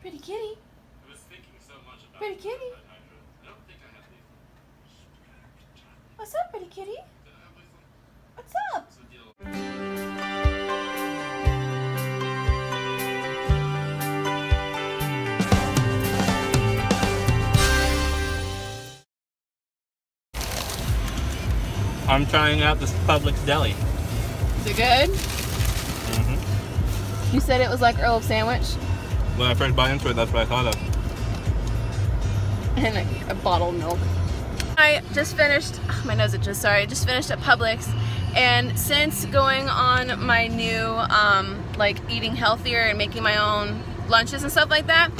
Pretty kitty. I was thinking so much about Pretty kitty. I don't think I have these. What's up, pretty kitty? Did I have these on? What's up? What's the deal? I'm trying out this Publix deli. Is it good? Mm-hmm. You said it was like Earl of Sandwich When I first bought into it, that's what I thought of. and a, a bottle of milk. I just finished, ugh, my nose itches, sorry, I just finished at Publix and since going on my new um, like eating healthier and making my own lunches and stuff like that,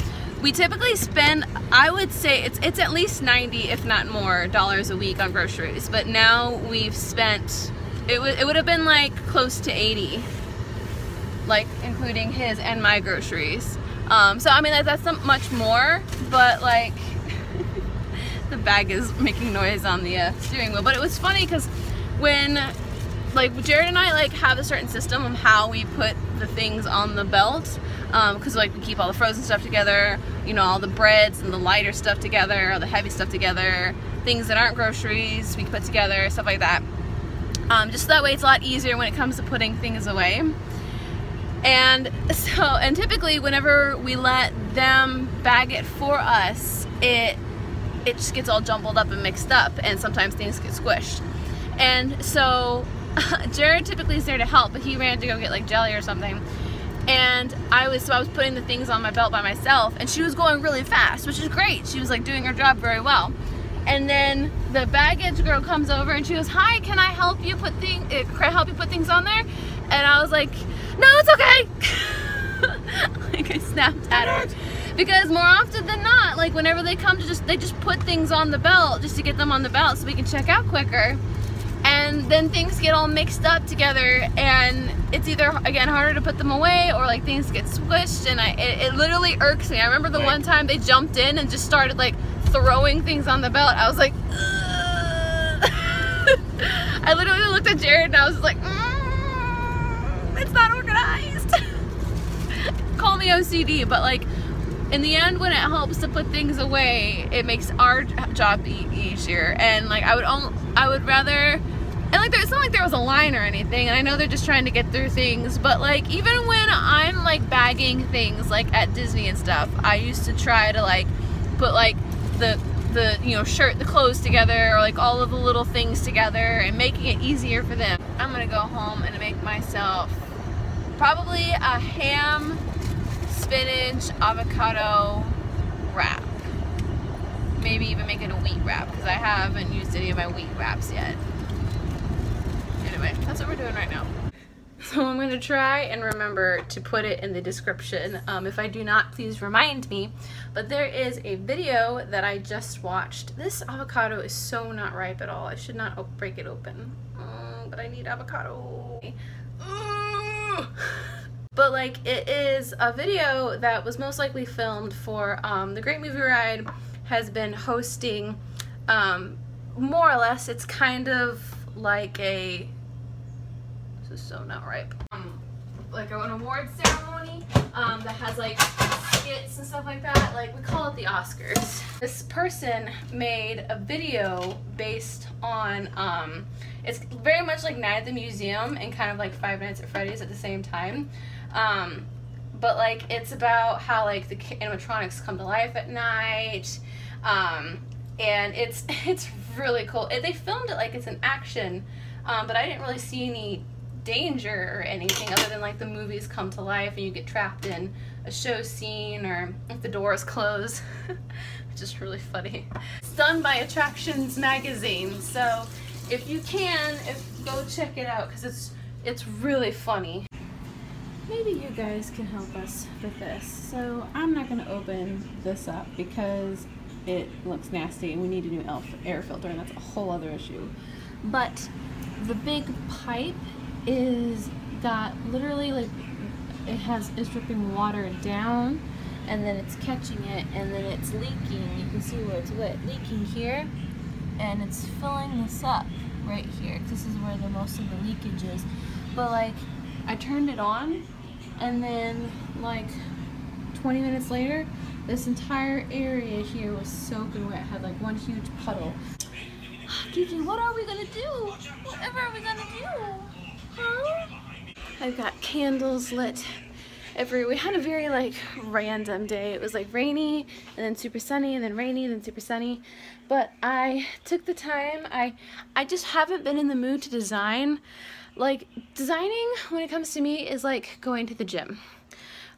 we typically spend, I would say it's it's at least 90 if not more dollars a week on groceries, but now we've spent, it, would it would have been like close to 80 like including his and my groceries. Um, so I mean that, that's not much more, but like the bag is making noise on the uh, steering wheel. But it was funny because when like Jared and I like have a certain system of how we put the things on the belt because like we keep all the frozen stuff together, you know, all the breads and the lighter stuff together, all the heavy stuff together, things that aren't groceries we put together, stuff like that. Um, just that way it's a lot easier when it comes to putting things away. And so, and typically whenever we let them bag it for us, it it just gets all jumbled up and mixed up, and sometimes things get squished. And so, Jared typically is there to help, but he ran to go get like jelly or something. And I was so I was putting the things on my belt by myself, and she was going really fast, which is great. She was like doing her job very well. And then the baggage girl comes over and she goes, "Hi, can I help you put thing? uh, Can I help you put things on there?" And I was like, "No, it's okay." like I snapped at her because more often than not, like whenever they come to just they just put things on the belt just to get them on the belt so we can check out quicker. And then things get all mixed up together, and it's either again harder to put them away or like things get squished, and I it, it literally irks me. I remember the Right. one time they jumped in and just started like throwing things on the belt. I was like, I literally looked at Jared and I was like, "Mm, it's not organized. Call me OCD, but like in the end, when it helps to put things away, it makes our job easier. And like I would, I would rather, and like it's not like there was a line or anything. And I know they're just trying to get through things, but like even when I'm like bagging things like at Disney and stuff, I used to try to like put like the the you know shirt, the clothes together, or like all of the little things together, and making it easier for them. I'm gonna go home and make myself probably a ham spinach avocado wrap. Maybe even make it a wheat wrap because I haven't used any of my wheat wraps yet. Anyway, that's what we're doing right now. So I'm going to try and remember to put it in the description. Um, if I do not, please remind me. But there is a video that I just watched. This avocado is so not ripe at all. I should not break it open. Mm, but I need avocado. Mm. But like it is a video that was most likely filmed for um, the Great Movie Ride has been hosting. Um, more or less it's kind of like a this is so not ripe. Um, like an awards ceremony um, that has like skits and stuff like that. Like we call it the Oscars. This person made a video based on um, it's very much like Night at the Museum and kind of like Five Nights at Freddy's at the same time. Um, but like it's about how like the animatronics come to life at night. Um, and it's it's really cool. They filmed it like it's an action um, but i didn't really see any danger or anything other than like the movies come to life and you get trapped in a show scene or if the door is closed which is really funny it's done by attractions magazine so if you can if go check it out because it's it's really funny maybe you guys can help us with this. So I'm not going to open this up because it looks nasty and we need a new air filter and that's a whole other issue. But the big pipe is got literally like it has is dripping water down and then it's catching it and then it's leaking. You can see where it's wet leaking here and it's filling this up right here. This is where the most of the leakage is. But like I turned it on and then like 20 minutes later, this entire area here was soaking wet, had like one huge puddle. Gigi, what are we gonna do? Whatever are we gonna do? I've got candles lit every we had a very like random day. It was like rainy and then super sunny and then rainy and then super sunny. But I took the time. I I just haven't been in the mood to design. Like designing when it comes to me is like going to the gym.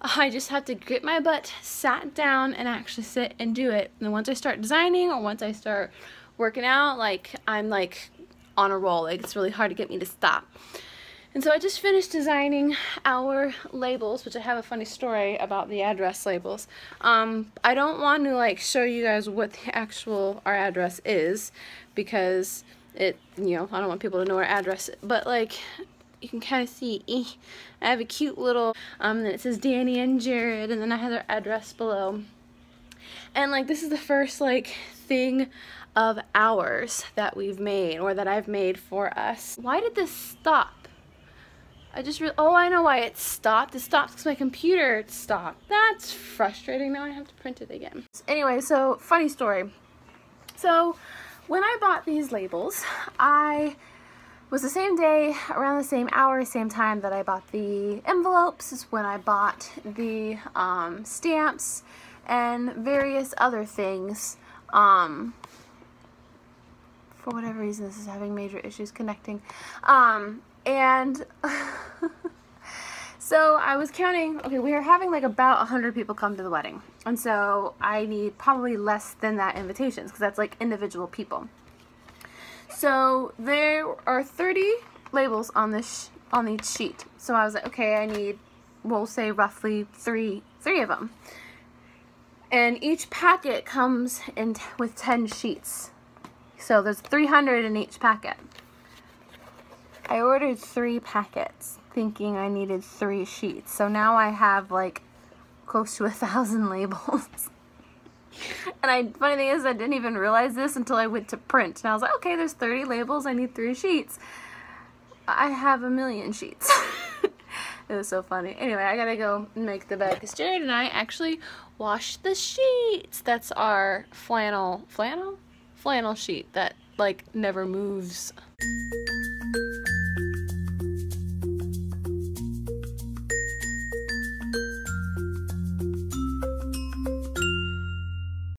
I just have to get my butt sat down and actually sit and do it. And once I start designing or once I start working out like I'm like on a roll. Like it's really hard to get me to stop and so I just finished designing our labels, which I have a funny story about the address labels. Um, I don't want to like show you guys what the actual our address is because it, you know, I don't want people to know our address, but like you can kind of see eh, I have a cute little, um, it says Dani and Jared, and then I have their address below. And like this is the first like thing of ours that we've made or that I've made for us. Why did this stop? I just re oh I know why it stopped. It stopped because my computer stopped. That's frustrating. Now I have to print it again. Anyway, so funny story. So when I bought these labels, I was the same day, around the same hour, same time that I bought the envelopes is when I bought the um, stamps and various other things. Um, for whatever reason, this is having major issues connecting. Um, and so I was counting, okay, we are having like about 100 people come to the wedding. And so I need probably less than that invitations because that's like individual people. So there are 30 labels on this on each sheet. So I was like, okay, I need, we'll say roughly three, three of them. And each packet comes in with 10 sheets. So there's 300 in each packet. I ordered three packets thinking I needed three sheets. So now I have like close to a thousand labels. and I, funny thing is I didn't even realize this until I went to print. And I was like, okay, there's 30 labels. I need three sheets. I have a million sheets. it was so funny. Anyway, I gotta go make the bed because Jared and I actually washed the sheets. That's our flannel, flannel? Flannel sheet that like never moves.